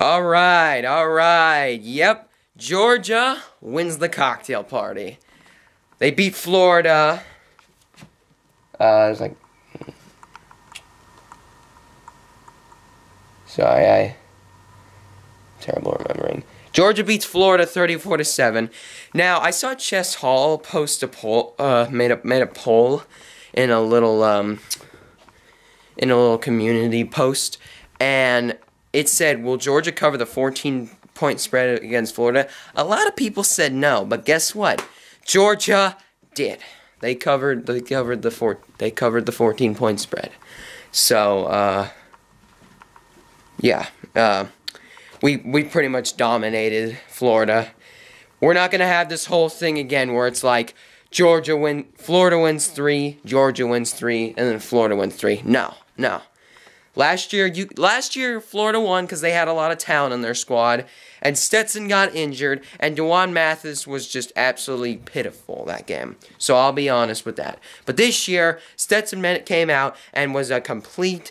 All right, all right. Yep, Georgia wins the cocktail party. They beat Florida. Uh, I was like, sorry, I terrible remembering. Georgia beats Florida 34 to 7. Now, I saw Chess Hall post a poll uh made a made a poll in a little um in a little community post and it said, "Will Georgia cover the 14 point spread against Florida?" A lot of people said no, but guess what? Georgia did. They covered they covered the four they covered the 14 point spread. So, uh yeah, uh we we pretty much dominated Florida. We're not gonna have this whole thing again where it's like Georgia win, Florida wins three, Georgia wins three, and then Florida wins three. No, no. Last year, you last year Florida won because they had a lot of talent in their squad, and Stetson got injured, and D'Wan Mathis was just absolutely pitiful that game. So I'll be honest with that. But this year, Stetson came out and was a complete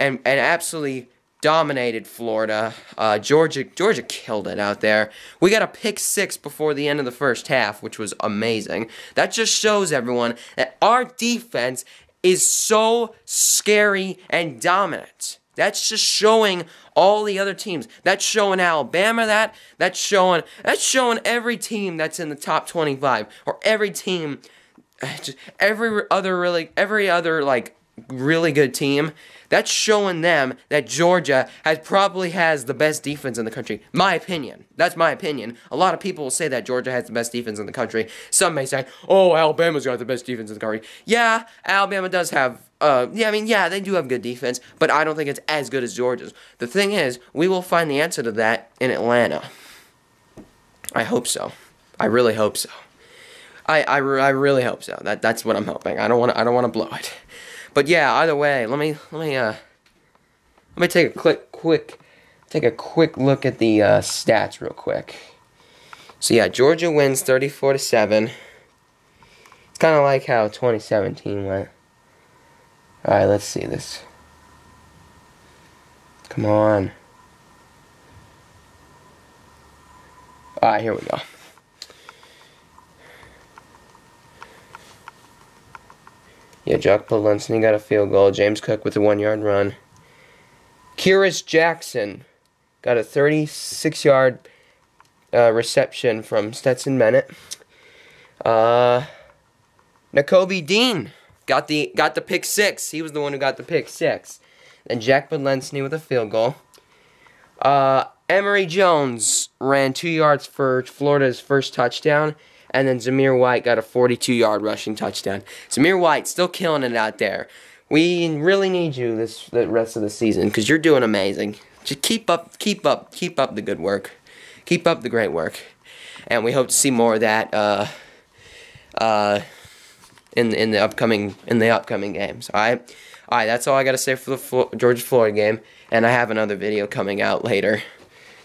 and and absolutely dominated Florida. Uh, Georgia Georgia killed it out there. We got a pick six before the end of the first half, which was amazing. That just shows everyone that our defense is so scary and dominant. That's just showing all the other teams. That's showing Alabama that. That's showing that's showing every team that's in the top 25 or every team every other really every other like really good team that's showing them that Georgia has probably has the best defense in the country. My opinion. That's my opinion. A lot of people will say that Georgia has the best defense in the country. Some may say, "Oh, Alabama's got the best defense in the country." Yeah, Alabama does have uh, yeah, I mean, yeah, they do have good defense, but I don't think it's as good as Georgia's. The thing is, we will find the answer to that in Atlanta. I hope so. I really hope so. I, I, I really hope so. That that's what I'm hoping. I don't want I don't want to blow it. But yeah, either way, let me let me uh let me take a quick quick take a quick look at the uh, stats real quick. So yeah, Georgia wins 34 to 7. It's kind of like how 2017 went. All right, let's see this. Come on. All right, here we go. Yeah, Jock Podolski got a field goal. James Cook with a one-yard run. Kearis Jackson got a 36-yard uh, reception from Stetson Bennett. Uh, Dean got the got the pick six. He was the one who got the pick six. Then Jack Podolski with a field goal. Uh, Emory Jones ran two yards for Florida's first touchdown. And then Zamir White got a 42-yard rushing touchdown. Zamir White still killing it out there. We really need you this the rest of the season because you're doing amazing. Just keep up, keep up, keep up the good work. Keep up the great work. And we hope to see more of that uh, uh, in in the upcoming in the upcoming games. All right, all right. That's all I got to say for the Flo Georgia Florida game. And I have another video coming out later.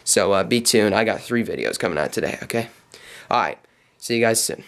So uh, be tuned. I got three videos coming out today. Okay. All right. See you guys soon.